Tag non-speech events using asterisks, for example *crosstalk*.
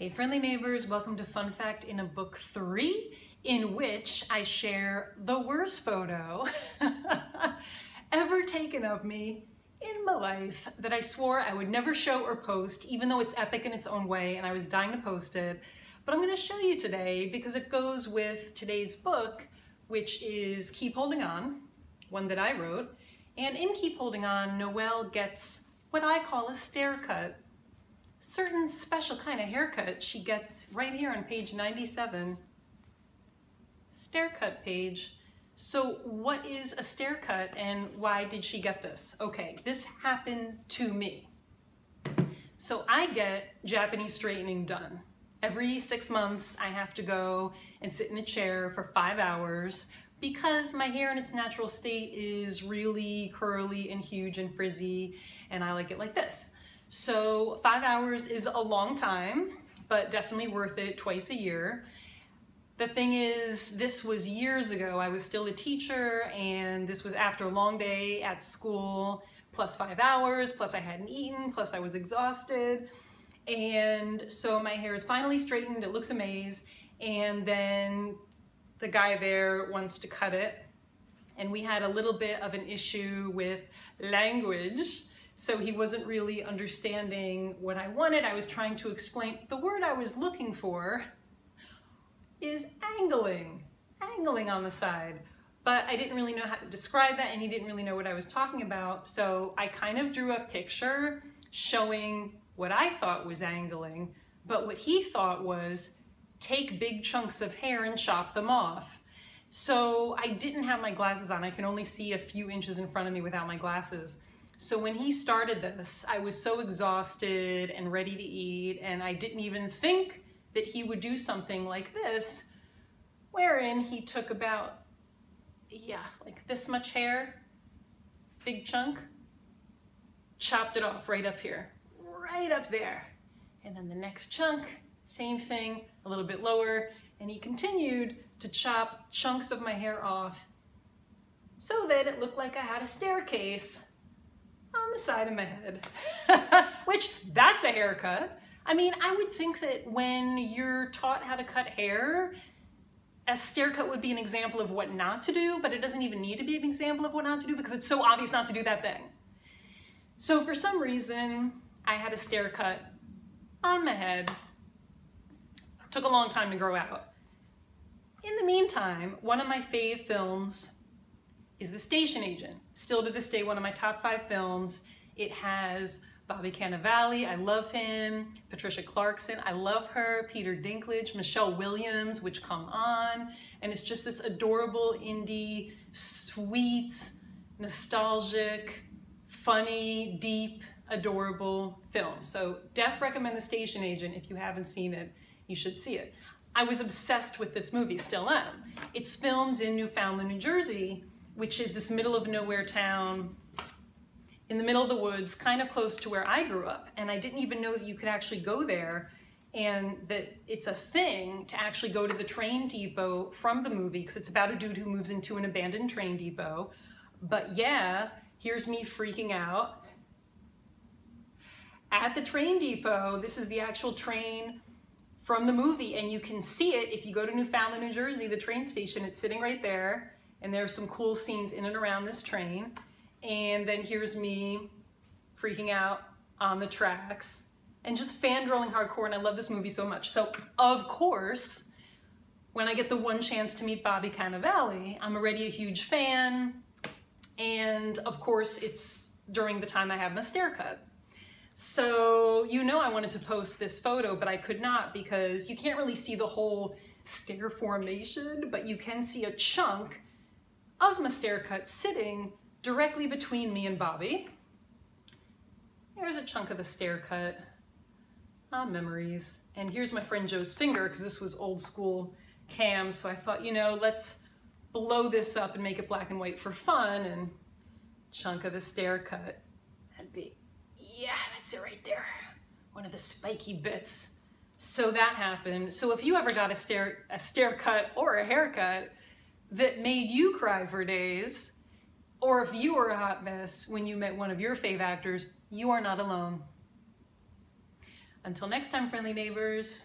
Hey friendly neighbors, welcome to Fun Fact and a Book 3, in which I share the worst photo *laughs* ever taken of me in my life that I swore I would never show or post, even though it's epic in its own way and I was dying to post it. But I'm gonna show you today because it goes with today's book, which is Keep Holding On, one that I wrote. And in Keep Holding On, Noelle gets what I call a stair cut certain special kind of haircut she gets right here on page 97, stair cut page. So what is a stair cut and why did she get this? Okay, this happened to me. So I get Japanese straightening done. Every six months I have to go and sit in a chair for five hours because my hair in its natural state is really curly and huge and frizzy and I like it like this. So five hours is a long time, but definitely worth it twice a year. The thing is, this was years ago. I was still a teacher and this was after a long day at school, plus five hours, plus I hadn't eaten, plus I was exhausted. And so my hair is finally straightened, it looks amazing. And then the guy there wants to cut it. And we had a little bit of an issue with language so he wasn't really understanding what I wanted. I was trying to explain, the word I was looking for is angling, angling on the side. But I didn't really know how to describe that and he didn't really know what I was talking about. So I kind of drew a picture showing what I thought was angling, but what he thought was take big chunks of hair and chop them off. So I didn't have my glasses on. I can only see a few inches in front of me without my glasses. So when he started this, I was so exhausted and ready to eat, and I didn't even think that he would do something like this, wherein he took about, yeah, like this much hair, big chunk, chopped it off right up here, right up there. And then the next chunk, same thing, a little bit lower, and he continued to chop chunks of my hair off so that it looked like I had a staircase on the side of my head, *laughs* which that's a haircut. I mean, I would think that when you're taught how to cut hair, a stair cut would be an example of what not to do, but it doesn't even need to be an example of what not to do because it's so obvious not to do that thing. So for some reason, I had a stair cut on my head. It took a long time to grow out. In the meantime, one of my fave films is The Station Agent. Still to this day, one of my top five films. It has Bobby Cannavale, I love him. Patricia Clarkson, I love her. Peter Dinklage, Michelle Williams, which come on. And it's just this adorable indie, sweet, nostalgic, funny, deep, adorable film. So def recommend The Station Agent. If you haven't seen it, you should see it. I was obsessed with this movie, still am. It's filmed in Newfoundland, New Jersey, which is this middle of nowhere town in the middle of the woods, kind of close to where I grew up. And I didn't even know that you could actually go there and that it's a thing to actually go to the train depot from the movie because it's about a dude who moves into an abandoned train depot. But yeah, here's me freaking out. At the train depot, this is the actual train from the movie and you can see it if you go to Newfoundland, New Jersey, the train station, it's sitting right there and there's some cool scenes in and around this train. And then here's me freaking out on the tracks and just fangirling hardcore, and I love this movie so much. So, of course, when I get the one chance to meet Bobby Cannavale, I'm already a huge fan, and of course, it's during the time I have my stair cut. So, you know I wanted to post this photo, but I could not because you can't really see the whole stair formation, but you can see a chunk of my stair cut sitting directly between me and Bobby. Here's a chunk of the stair cut. Ah, memories. And here's my friend Joe's finger, because this was old school cam, so I thought, you know, let's blow this up and make it black and white for fun, and chunk of the stair cut. That'd be, yeah, that's it right there. One of the spiky bits. So that happened. So if you ever got a stair, a stair cut or a haircut, that made you cry for days, or if you were a hot mess when you met one of your fave actors, you are not alone. Until next time, friendly neighbors.